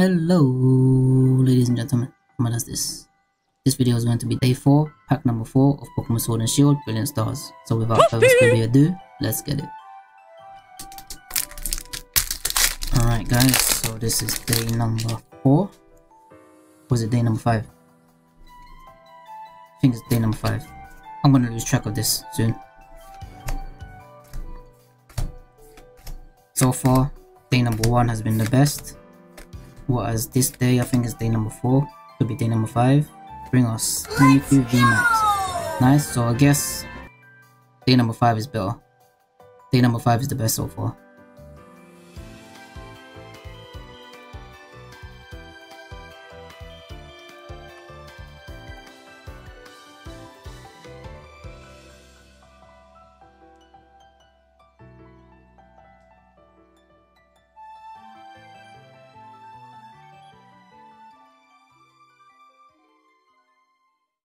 Hello, ladies and gentlemen. What is this? This video is going to be day 4, pack number 4 of Pokemon Sword and Shield Brilliant Stars. So without further ado, let's get it. Alright guys, so this is day number 4. Was it day number 5? I think it's day number 5. I'm gonna lose track of this soon. So far, day number 1 has been the best. Whereas this day, I think is day number 4. Could be day number 5. Bring us Mimikyu VMAX. Nice, so I guess day number 5 is better. Day number 5 is the best so far.